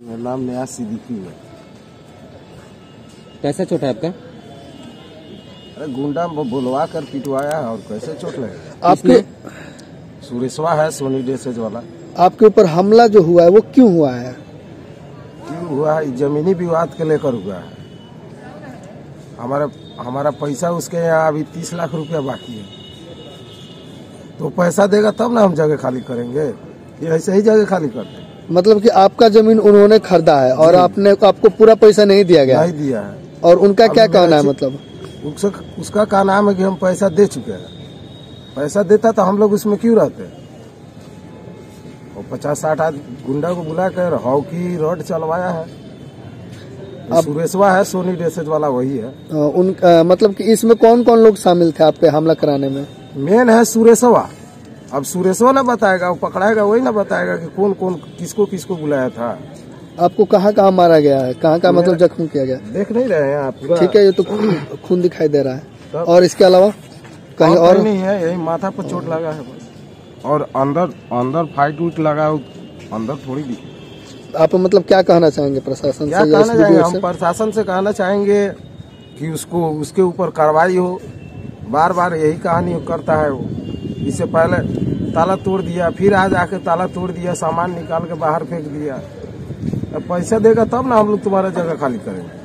मेरा नाम नया सिद्दीकी है। कैसा चोट है आपका? अरे गुंडा बुलवा कर पिटवाया और कैसे चोट लगेगा आपके सुरेशवा है सोनी डेसेज वाला। आपके ऊपर हमला जो हुआ है वो क्यों हुआ है? क्यों हुआ है? जमीनी विवाद के लेकर हुआ है। हमारा हमारा पैसा उसके यहाँ अभी तीस लाख रुपया बाकी है। तो पैसा देगा तब ना हम जगह खाली करेंगे। ये ऐसे ही जगह खाली करते हैं। मतलब कि आपका ज़मीन उन्होंने खरीदा है और आपने आपको पूरा पैसा नहीं दिया गया। नहीं दिया है। और उनका क्या कहना है मतलब? उसका उसका का नाम है कि हम पैसा दे चुके हैं। पैसा देता तो हम लोग उसमें क्यों रहते? और पचास साठ आदमी गुंडा को बुला कर हॉकी रॉड चलवाया है। अब- सुरेशवा है सोनी डेसेज वाला वही है। उन मतलब कि इसमें कौन कौन लोग शामिल थे आपके हमला कराने में? मेन है सुरेशवा। अब सुरेशवा ना बताएगा वो पकड़ाएगा वही ना बताएगा कि कौन कौन किसको किसको बुलाया था। आपको कहाँ कहाँ मारा गया है? कहाँ कहाँ मतलब जख्म किया गया? देख नहीं रहे हैं आप ठीक है ये तो खून दिखाई दे रहा है। और इसके अलावा कहीं और और? नहीं है यही माथा पर चोट लगा है और अंदर अंदर फाइट उट लगा अंदर थोड़ी दिखी आप मतलब क्या कहना चाहेंगे प्रशासन क्या से कहना चाहेंगे? हम प्रशासन से कहना चाहेंगे कि उसको उसके ऊपर कार्रवाई हो। बार बार यही कहानी करता है वो। इससे पहले ताला तोड़ दिया, फिर आज आके ताला तोड़ दिया, सामान निकाल के बाहर फेंक दिया। अब पैसा देगा तब ना हम लोग तुम्हारा जगह खाली करेंगे।